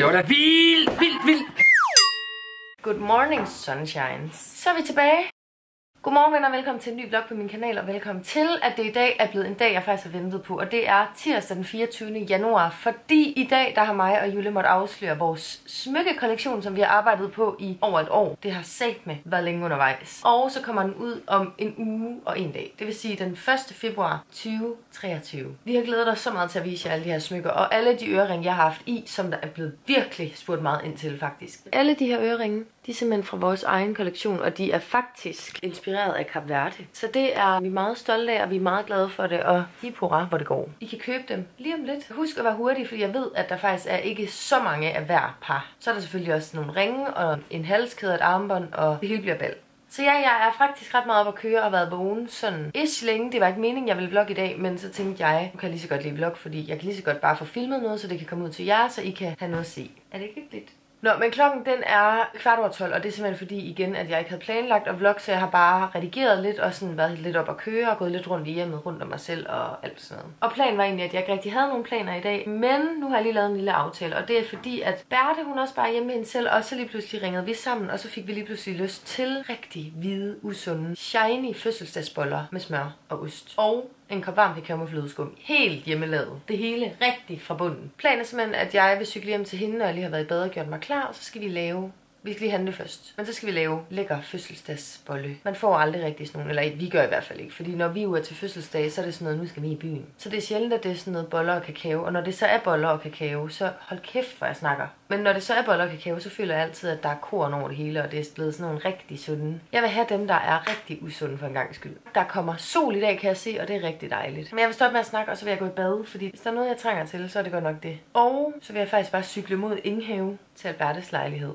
Det var da vildt, vildt, vildt. Good morning, sunshines. Så er vi tilbage. Godmorgen venner, velkommen til en ny vlog på min kanal, og velkommen til, at det i dag er blevet en dag, jeg faktisk har ventet på. Og det er tirsdag den 24. januar, fordi i dag, der har mig og Jule måtte afsløre vores smykkekollektion, som vi har arbejdet på i over et år. Det har sagt med været længe undervejs. Og så kommer den ud om en uge og en dag. Det vil sige den 1. februar 2023. Vi har glædet os så meget til at vise jer alle de her smykker, og alle de øreringe, jeg har haft i, som der er blevet virkelig spurgt meget ind til faktisk. Alle de her øreringe, de er simpelthen fra vores egen kollektion, og de er faktisk inspireret af Kap Verde. Så det er vi meget stolte af, og vi er meget glade for det, og hip hurra, hvor det går. I kan købe dem lige om lidt. Husk at være hurtig, fordi jeg ved, at der faktisk er ikke så mange af hver par. Så er der selvfølgelig også nogle ringe, og en halskæde, et armbånd, og det hele bliver bal. Så ja, jeg er faktisk ret meget op at køre og har været vågen sådan ish længe. Det var ikke meningen, jeg ville vlogge i dag, men så tænkte jeg, nu kan jeg lige så godt lide vlog, fordi jeg kan lige så godt bare få filmet noget, så det kan komme ud til jer, så I kan have noget at se. Er det ikke hyggeligt? Nå, men klokken den er kvart over 12, og det er simpelthen fordi igen, at jeg ikke havde planlagt at vlogge, så jeg har bare redigeret lidt og sådan været lidt op at køre og gået lidt rundt i hjemmet, rundt om mig selv og alt sådan noget. Og planen var egentlig, at jeg ikke rigtig havde nogen planer i dag, men nu har jeg lige lavet en lille aftale, og det er fordi, at Berthe hun også bare hjemme med hende selv, og så lige pludselig ringede vi sammen, og så fik vi lige pludselig lyst til rigtig hvide, usunde, shiny fødselsdagsboller med smør og ost. Og en kop varm kakao med flødeskum. Helt hjemmelavet. Det hele rigtig fra bunden. Planen er simpelthen, at jeg vil cykle hjem til hende, når jeg lige har været i bad og gjort mig klar, og så skal vi lave vi skal lige handle først. Men så skal vi lave lækker fødselsdagsbolle. Man får aldrig rigtig sådan nogle, eller vi gør i hvert fald ikke. Fordi når vi er til fødselsdag, så er det sådan noget, nu skal vi i byen. Så det er sjældent, at det er sådan noget boller og kakao. Og når det så er boller og kakao, så hold kæft, hvor jeg snakker. Men når det så er boller og kakao, så føler jeg altid, at der er korn over det hele, og det er blevet sådan nogle rigtig sunde. Jeg vil have dem, der er rigtig usunde for en gang skyld. Der kommer sol i dag, kan jeg se, og det er rigtig dejligt. Men jeg vil stoppe med at snakke, og så vil jeg gå i bad, fordi hvis der er noget, jeg trænger til, så er det godt nok det. Og så vil jeg faktisk bare cykle mod Inghave til Albertes lejlighed.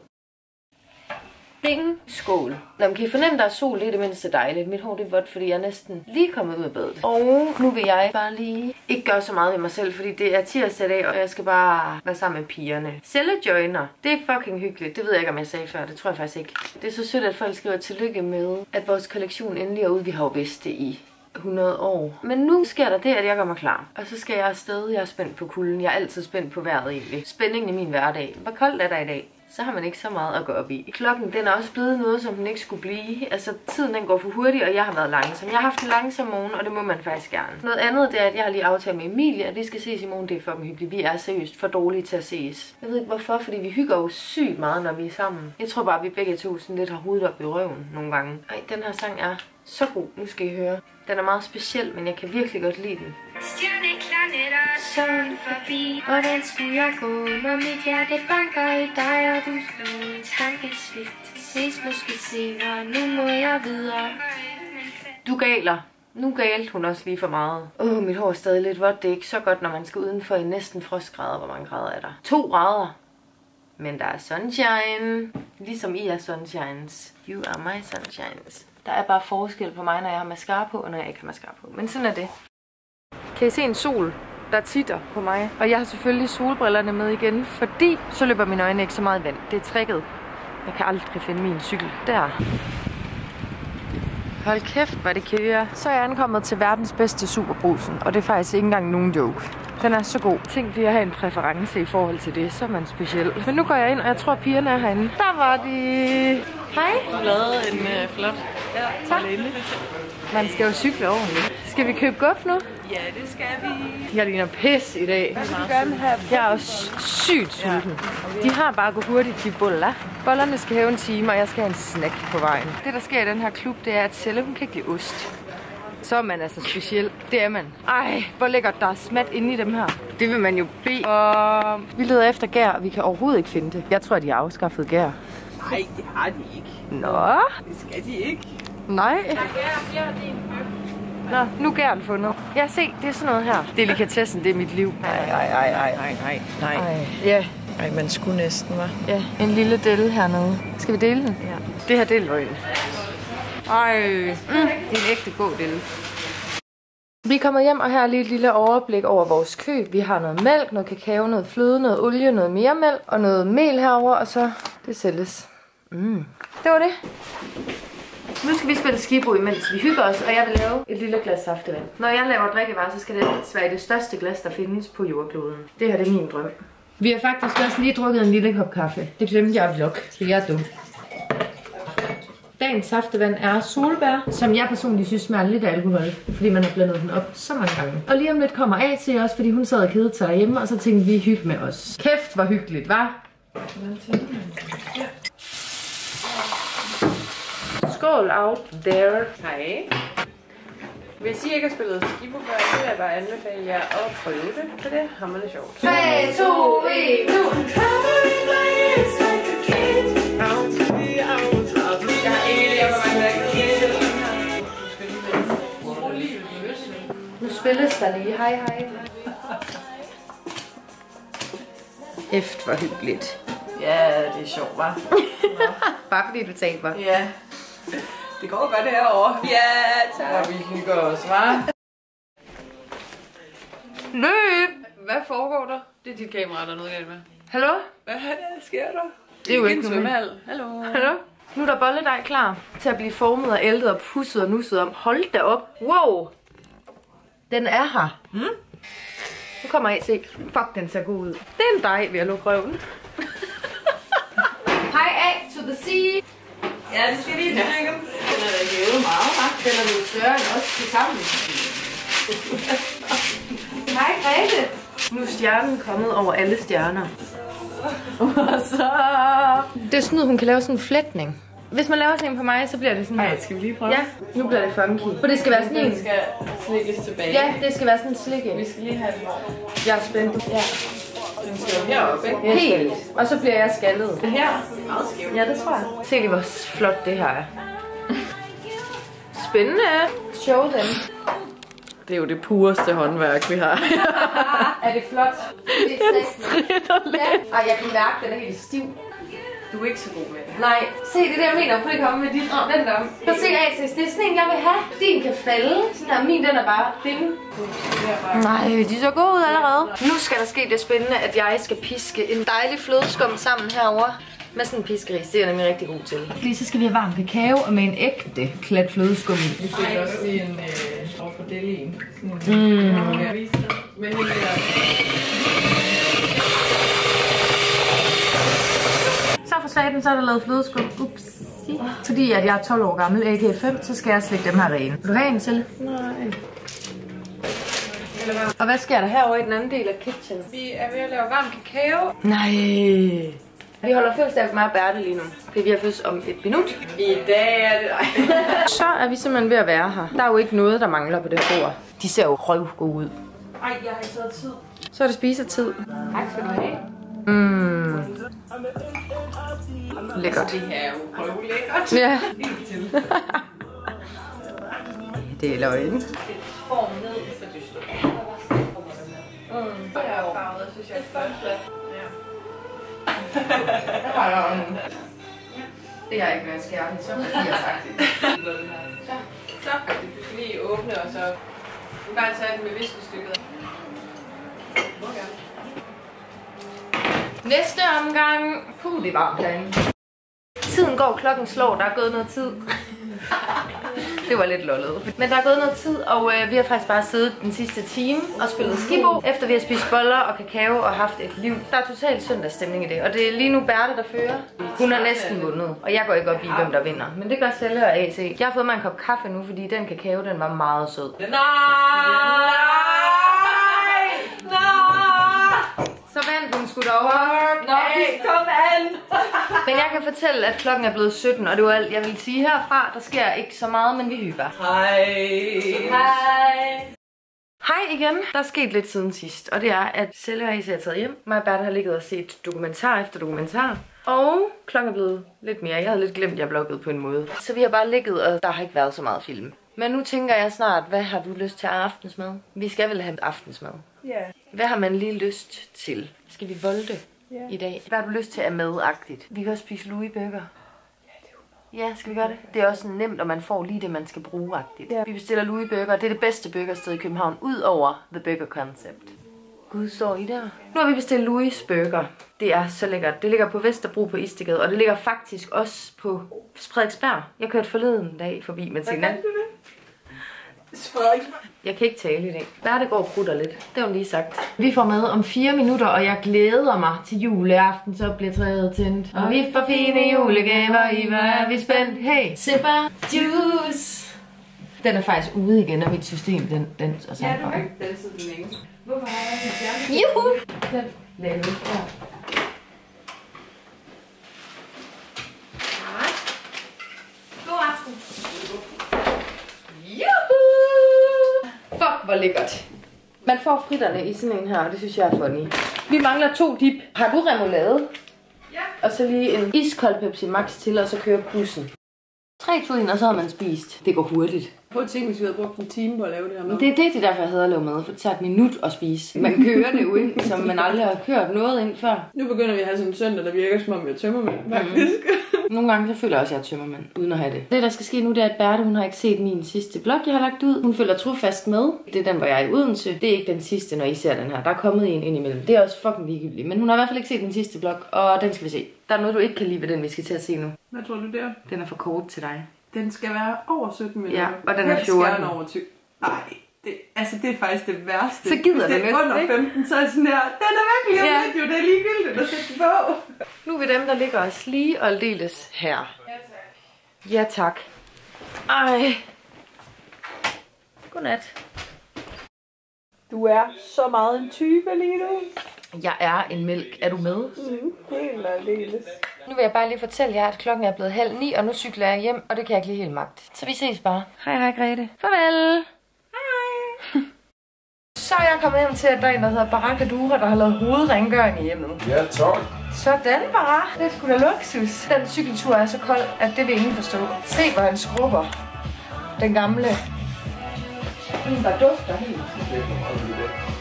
Ding. Skål. Nå, men kan I fornemme, der er sol? Det er det mindste dejligt. Mit hår det er vådt, fordi jeg er næsten lige kommet ud af badet. Og nu vil jeg bare lige ikke gøre så meget ved mig selv, fordi det er tirsdag dag, og jeg skal bare være sammen med pigerne. Cellejoiner. Det er fucking hyggeligt. Det ved jeg ikke, om jeg sagde før. Det tror jeg faktisk ikke. Det er så sødt, at folk skriver tillykke med, at vores kollektion endelig er ude. Vi har jo vidst det i 100 år. Men nu sker der det, at jeg gør mig klar. Og så skal jeg afsted. Jeg er spændt på kulden. Jeg er altid spændt på vejret egentlig. Spændingen i min hverdag. Hvor koldt er der i dag? Så har man ikke så meget at gå op i. Klokken den er også blevet noget, som den ikke skulle blive. Altså tiden den går for hurtigt, og jeg har været langsom. Jeg har haft en langsom morgen, og det må man faktisk gerne. Noget andet det er, at jeg har lige aftalt med Emilie, at vi skal ses i morgen. Det er for hyggeligt. Vi er seriøst for dårlige til at ses. Jeg ved ikke hvorfor, fordi vi hygger jo sygt meget, når vi er sammen. Jeg tror bare, at vi begge to sådan lidt har hovedet op i røven nogle gange. Ej, den her sang er så god. Nu skal I høre. Den er meget speciel, men jeg kan virkelig godt lide den. Sådan forbi, hvordan skulle jeg gå, når mit hjerte banker i dig, og du slår en tankesvigt. Ses måske senere, nu må jeg videre. Du galer. Nu galte hun også lige for meget. Åh, oh, mit hår er stadig lidt vådt. Det er ikke så godt, når man skal udenfor i næsten frostgrader. Hvor mange grader er der? To grader. Men der er sunshine. Ligesom I er sunshines. You are my sunshines. Der er bare forskel på mig, når jeg har mascara på, og når jeg ikke har mascara på. Men sådan er det. Kan I se en sol, der titter på mig? Og jeg har selvfølgelig solbrillerne med igen, fordi så løber mine øjne ikke så meget vand. Det er tricket. Jeg kan aldrig finde min cykel. Der. Hold kæft, hvor det kører. Så er jeg ankommet til verdens bedste superbrusen, og det er faktisk ikke engang nogen joke. Den er så god. Tænk lige at have en præference i forhold til det, så er man speciel. Men nu går jeg ind, og jeg tror, at pigerne er herinde. Der var de. Hej. Du lavede en uh, flot ja, tak. Man skal jo cykle ordentligt. Skal vi købe guf nu? Ja, det skal vi. Jeg ligner pis i dag. Jeg er også sygt sulten. De har bare gået hurtigt, de boller. Bollerne skal have en time, og jeg skal have en snack på vejen. Det, der sker i den her klub, det er, at Selle, hun kan ikke lide ost. Så er man altså speciel. Det er man. Ej, hvor lækkert der er smat inde i dem her. Det vil man jo bede. Og vi leder efter gær, og vi kan overhovedet ikke finde det. Jeg tror, de har afskaffet gær. Nej, det har de ikke. Nå. Det skal de ikke. Nej. Nå, nu gæren fundet. Ja, se, det er sådan noget her. Delikatessen, det er mit liv. Nej, nej, nej, nej, nej, nej. Ej, ja. Ej, man skulle næsten, var. Ja, en lille delle hernede. Skal vi dele den? Ja. Det her, det er løgn. Ej, mm, det er en ægte god delle. Vi er kommet hjem, og her er lige et lille overblik over vores køb. Vi har noget mælk, noget kakao, noget fløde, noget olie, noget mere mælk og noget mel herover, og så det sælges. Mm. Det var det. Nu skal vi spille skibo, imens vi hygger os, og jeg vil lave et lille glas saftevand. Når jeg laver drikkevarer, så skal det være det største glas, der findes på jordkloden. Det her det er min drøm. Vi har faktisk også lige drukket en lille kop kaffe. Det glemte jeg at vlog, så jeg er dum. Dagens saftevand er solbær, som jeg personligt synes smager lidt af alkohol, fordi man har blandet den op så mange gange. Og lige om lidt kommer A til os, fordi hun sad og kedede sig hjemme, og så tænkte vi hygge med os. Kæft, hvor hyggeligt, var? Skål out there. Hej. Hvis I ikke har spillet Skibo før, så vil jeg bare anbefale jer at prøve det, for det er hammerende sjovt. 3, 2, 1, nu! Jeg har ingen idé om, hvor mange der er Nu spilles der lige. Hej, hej. Efter hvor hyggeligt. Ja, det er sjovt, hva'? Bare fordi du taber. Ja. Det går godt herovre. Ja, tak. Og vi hygger os, hva'? Løb! Hvad foregår der? Det er dit kamera, der er noget galt med. Hallo? Hvad sker der? Det er jo ikke svømmehal. Hallo. Hallo? Nu er der bolledej klar til at blive formet og ældet og pusset og nusset om. Hold da op. Wow! Den er her. Mm? Nu kommer jeg se. Fuck, den ser god ud. Det er en dej, vi har lukket røven. Hej A to the sea. Ja, det skal lige trykke. Den er da hævet meget, hva'? Den er lidt større end os til sammen. Hej Grete. Nu er stjernen kommet over alle stjerner. så... Det er sådan noget, hun kan lave sådan en flætning. Hvis man laver sådan en på mig, så bliver det sådan Ej, skal vi lige prøve? Ja, nu bliver det funky. For det skal være sådan en... Den skal slikkes tilbage. Ja, det skal være sådan en slikke. Vi skal lige have den over. Jeg er spændt. Ja. Den skal jo heroppe, ikke? Helt. Og så bliver jeg skaldet. Det her meget skævt. Ja, det tror jeg. Se lige, hvor flot det her er. Spændende. Show dem. Det er jo det pureste håndværk, vi har. Er det flot? Det er stritter lidt. Ja. Ej, jeg kan mærke, at den er helt stiv. Du er ikke så god med det. Nej, se det der, jeg mener. Prøv at komme med dit. Vent om. Så se Asis, det er sådan en, jeg vil have. Din kan falde. Sådan her, min den er bare ding. Nej, de så gode ud allerede. Nu skal der ske det spændende, at jeg skal piske en dejlig flødeskum sammen herover med sådan en piskeris. Det er nemlig rigtig god til. Fordi så skal vi have varm kakao og med en ægte klat flødeskum i. Vi fik også lige en øh, over for delien. Sådan en, mm. Med hele der. Så for satan, så er der lavet flødeskum. Ups. Fordi at jeg er 12 år gammel, AK5, så skal jeg slække dem her rene. Vil du have en til? Nej. Og hvad sker der herovre i den anden del af kitchen? Vi er ved at lave varm kakao. Nej. Vi holder fødselsdag for mig og Bertel lige nu. Fordi vi har fødselsdag om et minut. I dag er det dig. Så er vi simpelthen ved at være her. Der er jo ikke noget, der mangler på det bord. De ser jo røvgode ud. Ej, jeg har ikke taget tid. Så er det spisetid. Tak skal du have. Mm. Lækkert. Det her er jo prøvelækkert. Ja, det er løgn. Form ned for dyster. Mm. Det er jo farvet, synes jeg. Det er flot. Ja. Det er ikke, når jeg skærer den, så bliver jeg sagt det. Så, så. Du skal lige åbne, og så... Du kan bare tage den med viskestykket. Okay. Næste omgang. Puh, det er varmt herinde. Tiden går, klokken slår, der er gået noget tid. det var lidt lollet. Men der er gået noget tid, og øh, vi har faktisk bare siddet den sidste time og spillet skibo, efter vi har spist boller og kakao og haft et liv. Der er totalt søndagsstemning i det, og det er lige nu Berthe, der fører. Hun har næsten vundet, og jeg går ikke op i, hvem der vinder. Men det gør Selle og AC. Jeg har fået mig en kop kaffe nu, fordi den kakao, den var meget sød. Nej! Nej! Så derovre. Nå, kom an! Men jeg kan fortælle, at klokken er blevet 17, og det var alt, jeg vil sige herfra. Der sker ikke så meget, men vi hygger. Hej. Hej. Hej igen. Der er sket lidt siden sidst, og det er, at Selle og er taget hjem. Mig og Bertha har ligget og set dokumentar efter dokumentar. Og klokken er blevet lidt mere. Jeg havde lidt glemt, at jeg vloggede på en måde. Så vi har bare ligget, og der har ikke været så meget film. Men nu tænker jeg snart, hvad har du lyst til aftensmad? Vi skal vel have aftensmad. Ja. Hvad har man lige lyst til? Skal vi volde Ja. i dag? Hvad har du lyst til at madagtigt? Vi kan også spise Louis Burger. Ja, skal vi gøre det? Det er også nemt, og man får lige det, man skal bruge agtigt. Ja. Vi bestiller Louis Burger. Det er det bedste burgersted i København, ud over The Burger Concept. Gud, står I der? Nu har vi bestilt Louis Burger. Det er så lækkert. Det ligger på Vesterbro på Istegade, og det ligger faktisk også på Frederiksberg. Jeg kørte forleden dag forbi med Tina. Det? Jeg kan ikke tale i dag. Hvad det går og prutter lidt. Det har hun lige sagt. Vi får mad om fire minutter, og jeg glæder mig til juleaften, så bliver træet tændt. Og vi får fine julegaver, i hvad er vi spændt. Hey, sipper juice. Den er faktisk ude igen af mit system, den, den og så Ja, du har ikke danset den længe. Hvorfor har jeg fjernet? Juhu! Den lavede vi her. God aften. Juhu! Fuck, hvor lækkert. Man får fritterne i sådan en her, og det synes jeg er funny. Vi mangler to dip. Har du remoulade? Ja. Og så lige en iskold Pepsi Max til, og så kører bussen. 3, 2, 1, og så har man spist. Det går hurtigt. Prøv at tænke, hvis vi havde brugt en time på at lave det her med. Det er det, det er derfor, jeg hader at lave mad, for det tager et minut at spise. Man kører det jo ind, som man aldrig har kørt noget ind før. Nu begynder vi at have sådan en søndag, der virker som om, vi er tømmermænd, faktisk. Nogle gange så føler jeg også, at jeg er tømmermand, uden at have det. Det, der skal ske nu, det er, at Berthe, hun har ikke set min sidste blog, jeg har lagt ud. Hun følger trofast med. Det er den, hvor jeg er i Odense. Det er ikke den sidste, når I ser den her. Der er kommet en ind imellem. Det er også fucking ligegyldigt. Men hun har i hvert fald ikke set den sidste blog, og den skal vi se. Der er noget, du ikke kan lide ved den, vi skal til at se nu. Hvad tror du der? Den er for kort til dig. Den skal være over 17 minutter. Ja, og den er Helst 14. gerne over 20. Nej, det, altså det er faktisk det værste. Så gider Hvis det er under ikke. 15, så er det sådan her, den er virkelig om Ja. lidt, jo, det er ligegyldigt at sætte den på. Nu er vi dem, der ligger os lige og aldeles her. Ja, tak. Ej. Godnat. Du er så meget en type lige nu. Jeg er en mælk. Er du med? Mm, helt aldeles. Nu vil jeg bare lige fortælle jer, at klokken er blevet halv ni, og nu cykler jeg hjem, og det kan jeg ikke lige helt magt. Så vi ses bare. Hej hej Grete. Farvel. Hej. Så er jeg kommet hjem til, at der er en, der hedder Baraka Dura, der har lavet hovedrengøring i hjemmet. Ja, tak. Sådan bare. Det er sgu da luksus. Den cykeltur er så kold, at det vil ingen forstå. Se, hvor han skrubber. Den gamle. Den der dufter helt.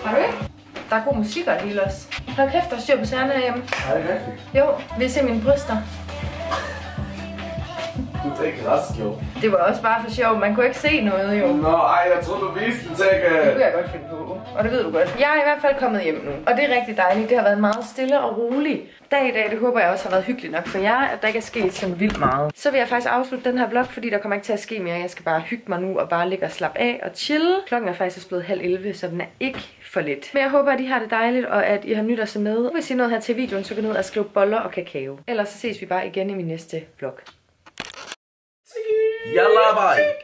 Har du ikke? Der er god musik og det hele også. Hold kæft, der er styr på sagerne herhjemme. Nej, det er rigtigt. Jo, vil I se mine bryster? Ikke rask, jo. Det var også bare for sjov. Man kunne ikke se noget, jo. Nå, ej, jeg troede, du viste den, Det Tække. kunne jeg godt finde på, og det ved du godt. Jeg er i hvert fald kommet hjem nu, og det er rigtig dejligt. Det har været meget stille og rolig dag i dag. Det håber jeg også har været hyggeligt nok for jer, at der ikke er sket sådan vildt meget. Så vil jeg faktisk afslutte den her vlog, fordi der kommer ikke til at ske mere. Jeg skal bare hygge mig nu og bare ligge og slappe af og chill. Klokken er faktisk også blevet halv 11, så den er ikke for lidt. Men jeg håber, at I har det dejligt, og at I har nyt at se med. Hvis I noget her til videoen, så gå ned og skriv boller og kakao. Ellers så ses vi bare igen i min næste vlog. يلا باي.